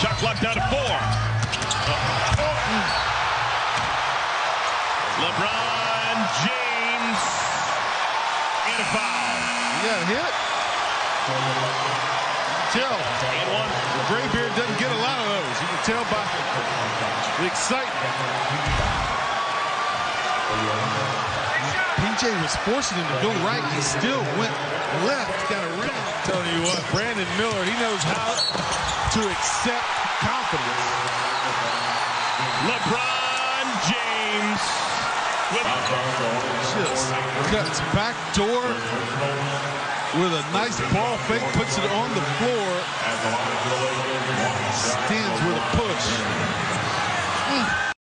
Shot clock down to four. LeBron James and a foul. Got hit. Tell. And one. Graybeard doesn't get a lot of those. You can tell by the excitement. PJ was forcing him to go right. He still went left. Got a rim. Telling you what, Brandon Miller, he knows how to accept confidence. LeBron James with Just cuts back door with a nice ball fake, puts it on the floor,